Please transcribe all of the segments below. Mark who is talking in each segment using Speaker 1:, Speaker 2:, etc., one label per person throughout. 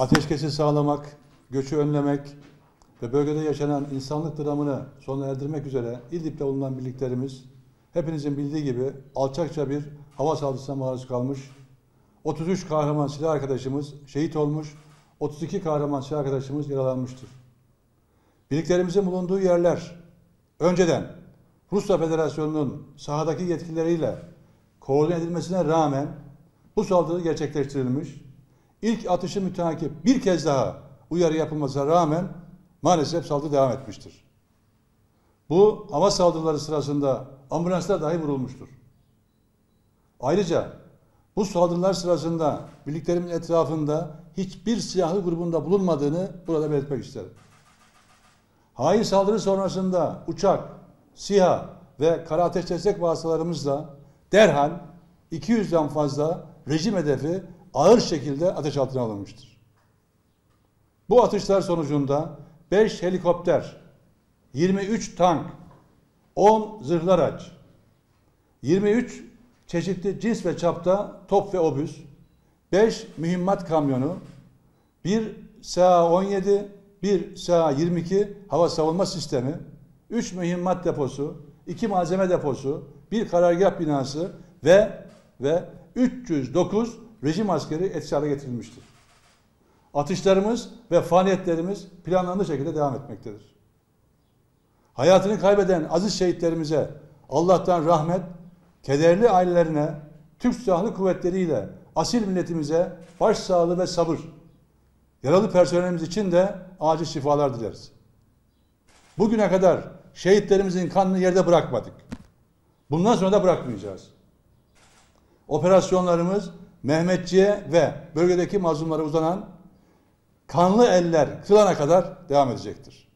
Speaker 1: ateşkesi sağlamak, göçü önlemek ve bölgede yaşanan insanlık dramını sona erdirmek üzere İdlib'de bulunan birliklerimiz hepinizin bildiği gibi alçakça bir hava saldırısına maruz kalmış. 33 kahraman silah arkadaşımız şehit olmuş, 32 kahraman silah arkadaşımız yaralanmıştır. Birliklerimizin bulunduğu yerler önceden Rusya Federasyonu'nun sahadaki yetkilileriyle koordine edilmesine rağmen bu saldırı gerçekleştirilmiş. İlk atışı müteakip bir kez daha uyarı yapılmasına rağmen maalesef saldırı devam etmiştir. Bu hava saldırıları sırasında ambulanslar dahi vurulmuştur. Ayrıca bu saldırılar sırasında birliklerimin etrafında hiçbir silahlı grubunda bulunmadığını burada belirtmek isterim. Hain saldırı sonrasında uçak, SİHA ve kara ateş destek vasıtalarımızla derhal 200'den fazla rejim hedefi ağır şekilde ateş altına alınmıştır. Bu atışlar sonucunda 5 helikopter, 23 tank, 10 zırhlı araç, 23 çeşitli cins ve çapta top ve obüs, 5 mühimmat kamyonu, 1 SA-17, 1 SA-22 hava savunma sistemi, 3 mühimmat deposu, 2 malzeme deposu, 1 karargah binası ve ve 309 rejim askeri etkisiz hale getirilmiştir. Atışlarımız ve faaliyetlerimiz planlandığı şekilde devam etmektedir. Hayatını kaybeden aziz şehitlerimize Allah'tan rahmet, kederli ailelerine, Türk Silahlı Kuvvetleriyle asil milletimize başsağlığı ve sabır. Yaralı personelimiz için de acil şifalar dileriz. Bugüne kadar şehitlerimizin kanını yerde bırakmadık. Bundan sonra da bırakmayacağız. Operasyonlarımız Mehmetçiğe ve bölgedeki mazlumlara uzanan kanlı eller kılana kadar devam edecektir.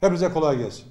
Speaker 1: Hepinize kolay gelsin.